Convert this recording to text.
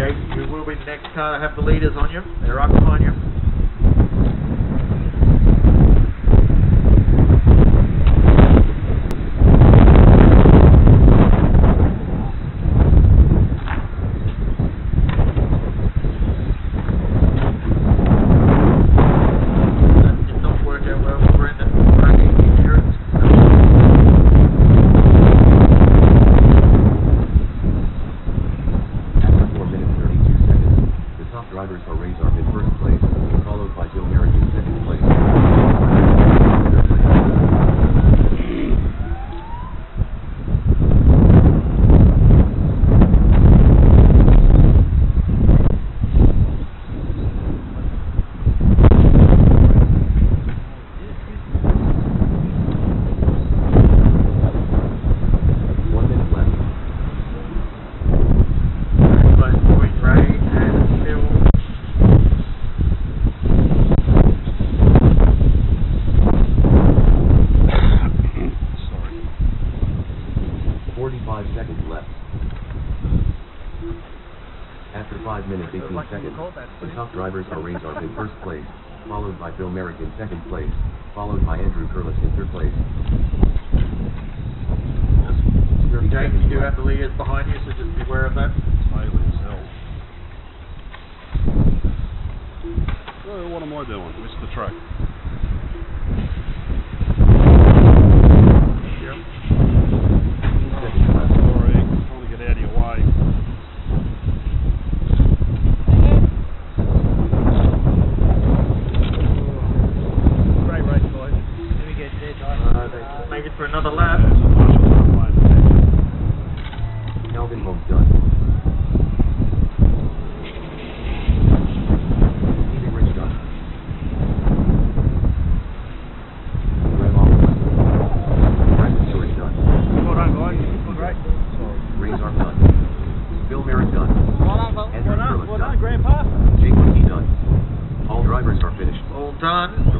Okay, you will be the next car to have the leaders on you. They're behind you. That not well Brendan. Braking endurance. After 4 minutes 32 seconds, the top drivers are Ray Zarp in first place, followed by Joe Merrick in second place. Third place. One minute left. Very close between Ray and Phil. Sorry. 45 seconds left. After 5 minutes 18 seconds, the top drivers are Ray Zarp in first place, followed by Bill Merrick in second place, followed by Andrew Curlis in third place. 30 Jake, you do have the leaders behind you, so just be aware of that. Smiley as hell. What am I doing? Missed the track. Merrick done. Well done, Bob. Andrew done, Curlis well done. done, Grandpa. Jake Monkey done. All drivers are finished. All done.